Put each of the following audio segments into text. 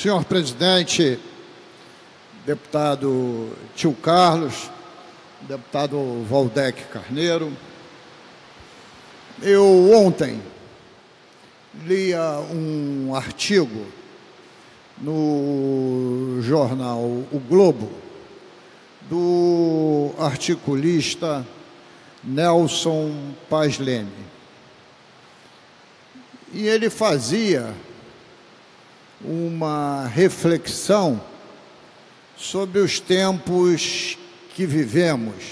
Senhor presidente, deputado Tio Carlos, deputado Valdec Carneiro, eu ontem lia um artigo no jornal O Globo do articulista Nelson Paz Leme. E ele fazia uma reflexão sobre os tempos que vivemos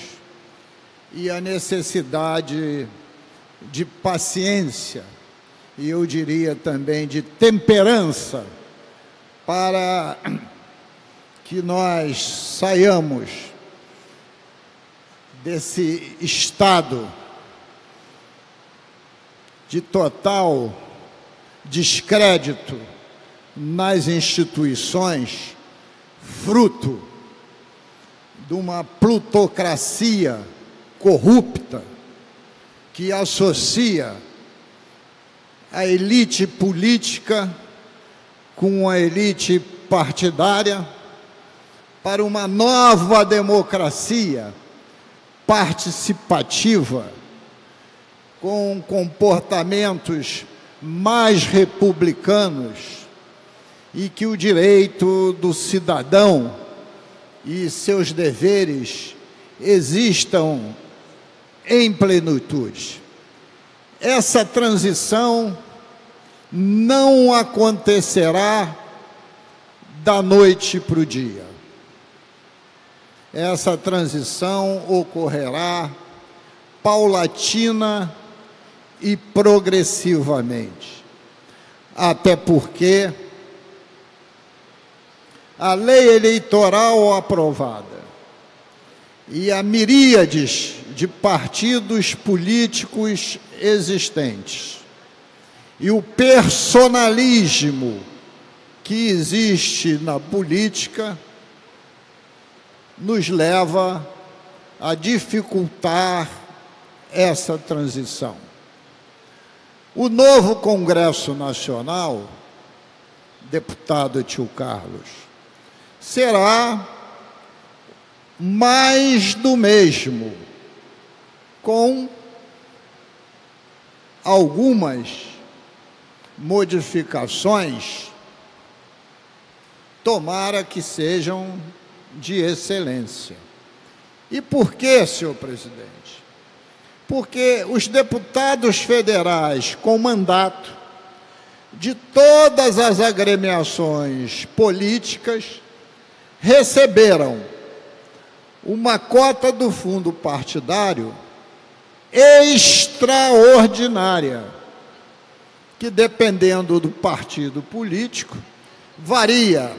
e a necessidade de paciência e eu diria também de temperança para que nós saiamos desse estado de total descrédito nas instituições, fruto de uma plutocracia corrupta que associa a elite política com a elite partidária para uma nova democracia participativa com comportamentos mais republicanos e que o direito do cidadão e seus deveres existam em plenitude. Essa transição não acontecerá da noite para o dia. Essa transição ocorrerá paulatina e progressivamente. Até porque a lei eleitoral aprovada e a miríades de partidos políticos existentes e o personalismo que existe na política nos leva a dificultar essa transição. O novo Congresso Nacional, deputado Tio Carlos, será mais do mesmo, com algumas modificações, tomara que sejam de excelência. E por que, senhor presidente? Porque os deputados federais com mandato de todas as agremiações políticas receberam uma cota do fundo partidário extraordinária, que dependendo do partido político, varia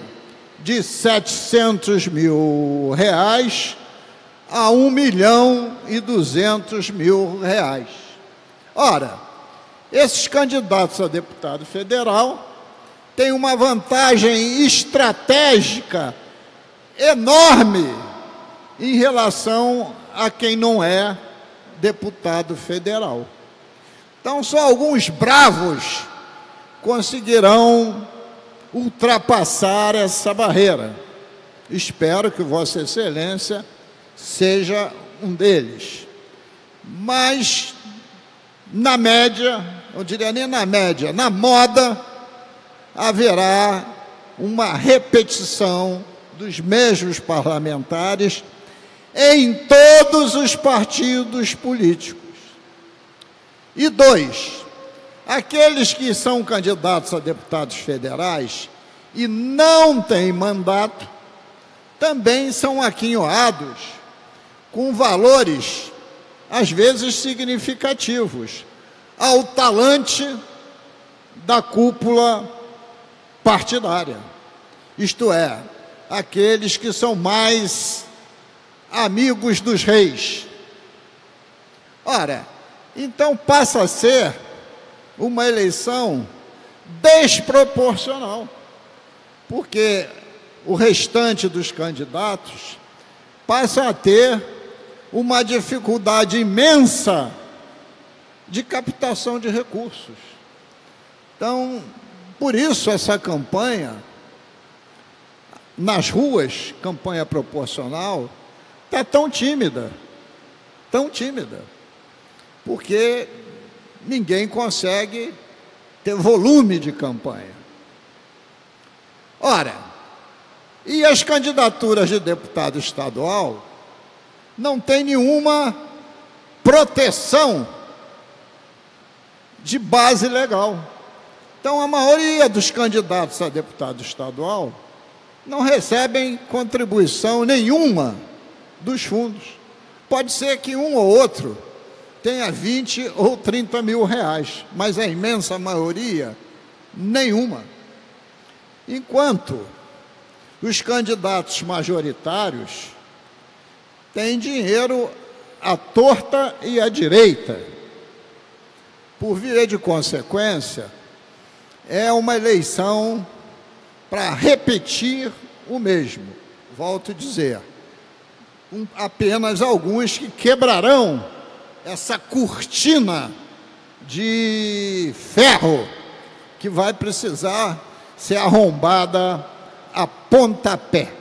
de 700 mil reais a 1 milhão e 200 mil reais. Ora, esses candidatos a deputado federal têm uma vantagem estratégica enorme em relação a quem não é deputado federal. Então, só alguns bravos conseguirão ultrapassar essa barreira. Espero que Vossa Excelência seja um deles. Mas, na média, eu diria nem na média, na moda, haverá uma repetição dos mesmos parlamentares em todos os partidos políticos. E dois, aqueles que são candidatos a deputados federais e não têm mandato, também são aquinhoados com valores, às vezes significativos, ao talante da cúpula partidária. Isto é, aqueles que são mais amigos dos reis. Ora, então passa a ser uma eleição desproporcional, porque o restante dos candidatos passa a ter uma dificuldade imensa de captação de recursos. Então, por isso essa campanha nas ruas, campanha proporcional, está tão tímida, tão tímida, porque ninguém consegue ter volume de campanha. Ora, e as candidaturas de deputado estadual não tem nenhuma proteção de base legal. Então, a maioria dos candidatos a deputado estadual não recebem contribuição nenhuma dos fundos. Pode ser que um ou outro tenha 20 ou 30 mil reais, mas a imensa maioria, nenhuma. Enquanto os candidatos majoritários têm dinheiro à torta e à direita. Por via de consequência, é uma eleição para repetir o mesmo. Volto a dizer, um, apenas alguns que quebrarão essa cortina de ferro que vai precisar ser arrombada a pontapé.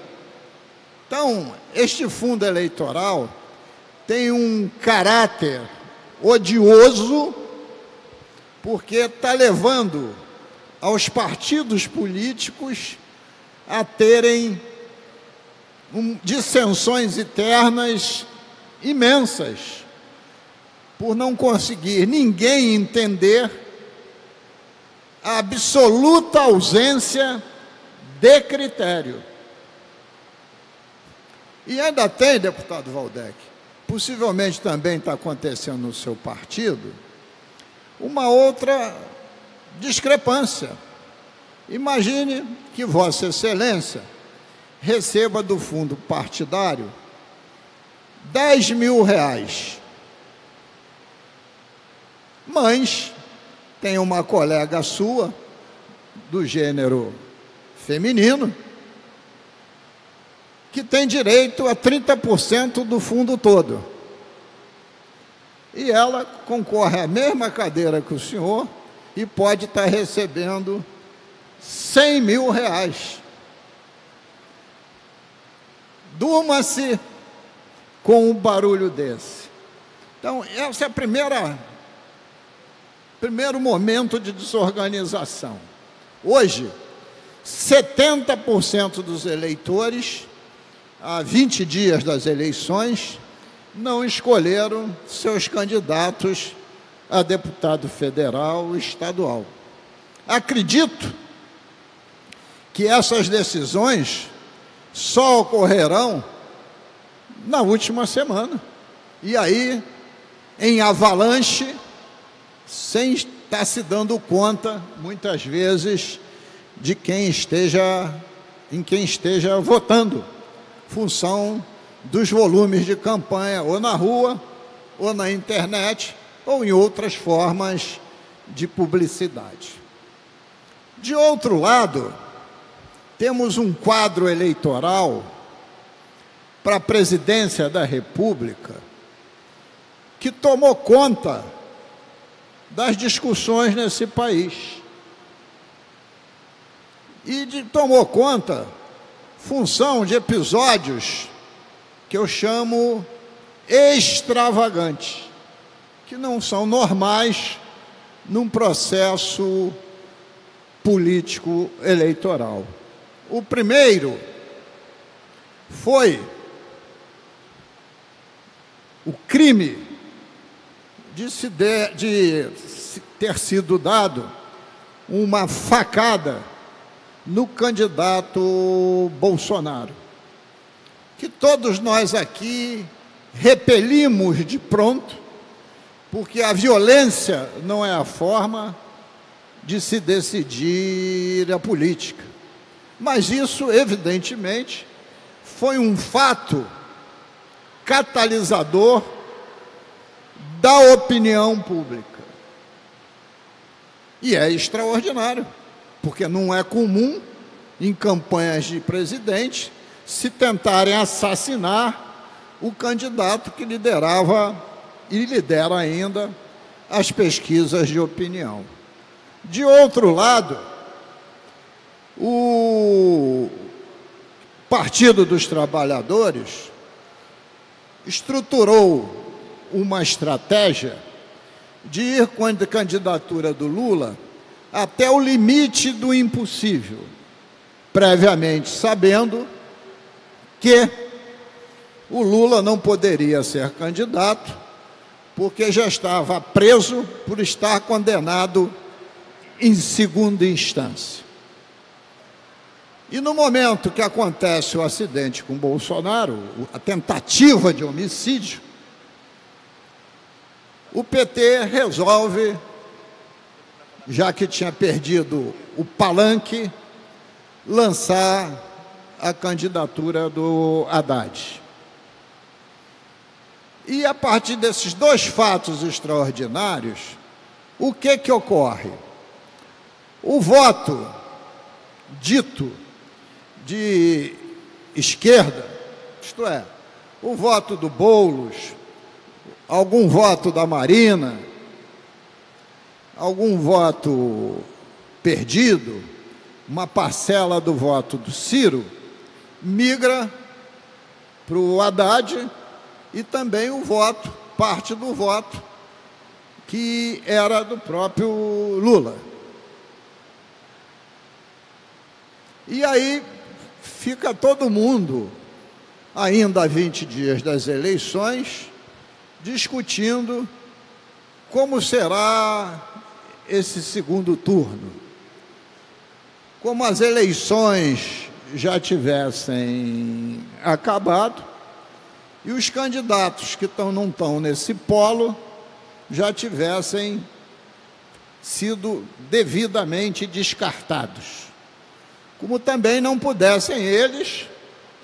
Então, este fundo eleitoral tem um caráter odioso, porque está levando aos partidos políticos a terem um, dissensões internas imensas, por não conseguir ninguém entender a absoluta ausência de critério. E ainda tem, deputado Valdec, possivelmente também está acontecendo no seu partido, uma outra discrepância. Imagine que Vossa Excelência receba do fundo partidário 10 mil reais. Mas tem uma colega sua, do gênero feminino, que tem direito a 30% do fundo todo. E ela concorre à mesma cadeira que o senhor e pode estar recebendo 100 mil reais. Durma-se com um barulho desse. Então, esse é o primeira, primeiro momento de desorganização. Hoje, 70% dos eleitores, há 20 dias das eleições, não escolheram seus candidatos a deputado federal estadual. Acredito que essas decisões só ocorrerão na última semana. E aí, em avalanche, sem estar se dando conta, muitas vezes, de quem esteja em quem esteja votando, função dos volumes de campanha, ou na rua, ou na internet, ou em outras formas de publicidade. De outro lado, temos um quadro eleitoral para a presidência da República que tomou conta das discussões nesse país. E de, tomou conta função de episódios que eu chamo extravagantes que não são normais num processo político eleitoral. O primeiro foi o crime de, se de, de ter sido dado uma facada no candidato Bolsonaro, que todos nós aqui repelimos de pronto, porque a violência não é a forma de se decidir a política. Mas isso, evidentemente, foi um fato catalisador da opinião pública. E é extraordinário, porque não é comum em campanhas de presidente se tentarem assassinar o candidato que liderava e lidera ainda as pesquisas de opinião. De outro lado, o Partido dos Trabalhadores estruturou uma estratégia de ir com a candidatura do Lula até o limite do impossível, previamente sabendo que o Lula não poderia ser candidato, porque já estava preso por estar condenado em segunda instância. E no momento que acontece o acidente com Bolsonaro, a tentativa de homicídio, o PT resolve, já que tinha perdido o palanque, lançar a candidatura do Haddad. E a partir desses dois fatos extraordinários, o que que ocorre? O voto dito de esquerda, isto é, o voto do Boulos, algum voto da Marina, algum voto perdido, uma parcela do voto do Ciro, migra para o Haddad e também o voto, parte do voto, que era do próprio Lula. E aí fica todo mundo, ainda há 20 dias das eleições, discutindo como será esse segundo turno. Como as eleições já tivessem acabado, e os candidatos que estão, não estão nesse polo já tivessem sido devidamente descartados. Como também não pudessem eles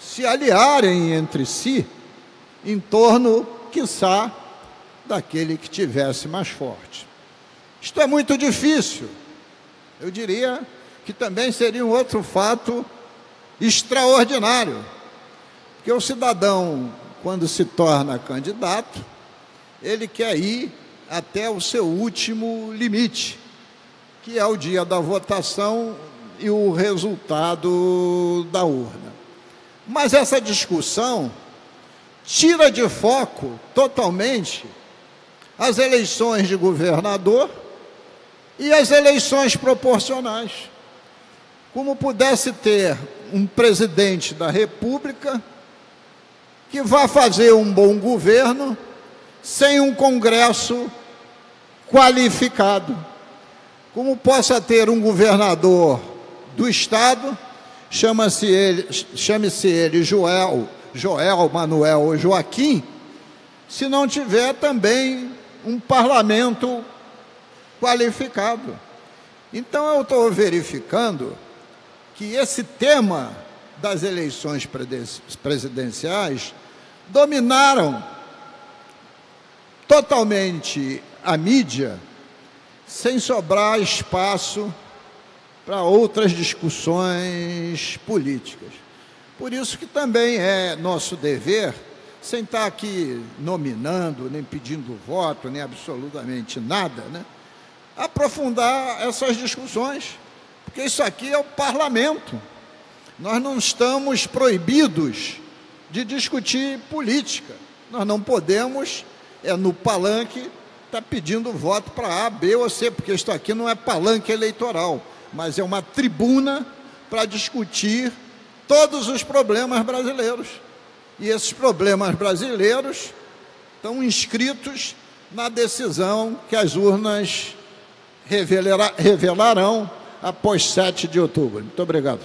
se aliarem entre si em torno, quiçá, daquele que tivesse mais forte. Isto é muito difícil. Eu diria que também seria um outro fato extraordinário, porque o cidadão quando se torna candidato, ele quer ir até o seu último limite, que é o dia da votação e o resultado da urna. Mas essa discussão tira de foco totalmente as eleições de governador e as eleições proporcionais. Como pudesse ter um presidente da República que vá fazer um bom governo sem um Congresso qualificado. Como possa ter um governador do Estado, chama-se ele, chame-se ele Joel, Joel, Manuel ou Joaquim, se não tiver também um parlamento qualificado. Então eu estou verificando que esse tema das eleições presidenciais dominaram totalmente a mídia, sem sobrar espaço para outras discussões políticas. Por isso que também é nosso dever, sem estar aqui nominando, nem pedindo voto, nem absolutamente nada, né? aprofundar essas discussões, porque isso aqui é o parlamento. Nós não estamos proibidos de discutir política. Nós não podemos, é no palanque, estar tá pedindo voto para A, B ou C, porque isso aqui não é palanque eleitoral, mas é uma tribuna para discutir todos os problemas brasileiros. E esses problemas brasileiros estão inscritos na decisão que as urnas revelarão após 7 de outubro. Muito obrigado.